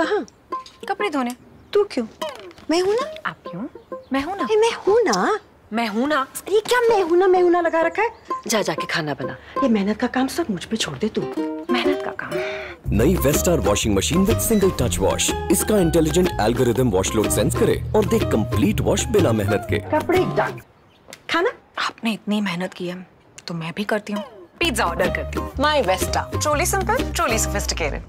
कहाँ? कपड़े धोने। तू क्यों? मैं हूँ ना। आप क्यों? मैं हूँ ना। अरे मैं हूँ ना। मैं हूँ ना। ये क्या मैं हूँ ना? मैं हूँ ना लगा रखा है। जा जाके खाना बना। ये मेहनत का काम सब मुझ पे छोड़ दे तू। मेहनत का काम। नई Westar washing machine with single touch wash इसका intelligent algorithm wash load sense करे और दे कंप्लीट वॉश बिना मेहनत के। कपड़े डन खाना? आपने इतनी मेहनत की है तो मैं भी करती हूँ। पिज्जा ऑर्डर करती हूँ। My Vesta truly simple truly sophisticated